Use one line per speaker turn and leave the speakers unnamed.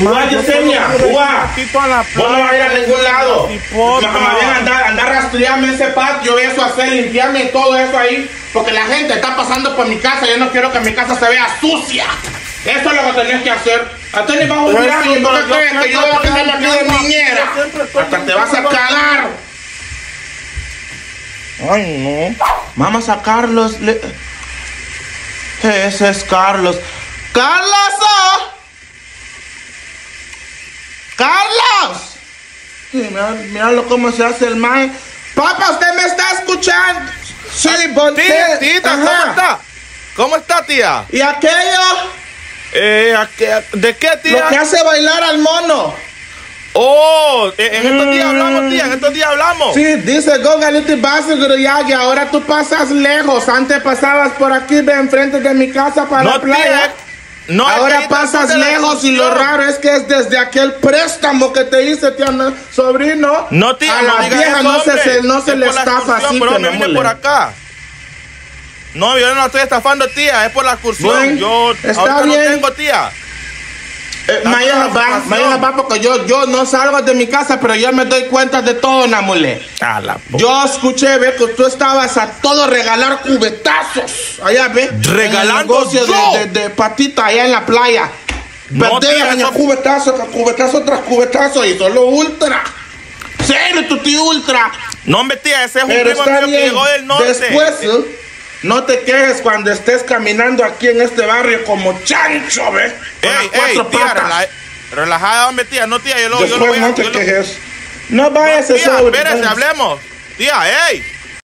Ua, Yesenia,
a la
Vos no vas a ir a ningún lado. Más bien andar, andar rastrearme ese patio, eso, hacer, limpiarme todo eso ahí. Porque la gente está pasando por mi casa. Yo no quiero que mi casa se vea sucia. Eso es lo que tenés que hacer. Hasta ni vas a jurar y vos
Yo
crees que yo voy a quedarme aquí de niñera. Hasta te vas a cagar. Ay, no. Vamos a Carlos. le- Ese es Carlos. ¡Carlos! oh! ¡Carlos! Sí, mira, míralo cómo se hace el mae. Papá, ¿usted me está escuchando? Sí,
Tía, tita, ¿cómo está? ¿Cómo está, tía?
¿Y aquello?
Eh, ¿a qué- ¿De qué,
Lo
tía?
que hace bailar al mono.
Oh, eh, en estos días hablamos, tía, en estos días hablamos.
Sí, dice Gogaliti Basuguruyagi, ahora tú pasas lejos. Antes pasabas por aquí, de enfrente de mi casa para la
No,
playa.
tía, no,
ahora pasas lejos y lo raro es que es desde aquel préstamo que te hice, tía, no- sobrino.
No, tía,
A
no
la
diga
vieja
eso,
no se,
hombre.
se- no se
Es
le estafa así. Que
me
no
vine por acá. No, yo no la estoy estafando, tía, es por la excursión. Yo
está
ahorita
bien.
no tengo, tía.
Eh, mañana va, mañana va porque yo, yo no salgo de mi casa, pero yo me doy cuenta de todo, Namule.
A la
Yo escuché, ve, que tú estabas a todo regalar cubetazos. Allá, ve.
¿Regalando
en el negocio de, de, de patita allá en la playa.
No,
año
eso-
cubetazo, cubetazo tras cubetazo y solo ultra. Serio, tu tío ultra.
No, hombre, tía, ese es un primo mío que llegó del norte.
Después, ¿eh? No te quejes cuando estés caminando aquí en este barrio como chancho, ve. Con las
Ey,
cuatro
ey, tía, rela- relajada, hombre, tía, no, tía, yo lo, yo lo
Después
voy a...
no te
lo-
quejes. No vayas
Tía,
eso.
espérese, hablemos. Tía, ey.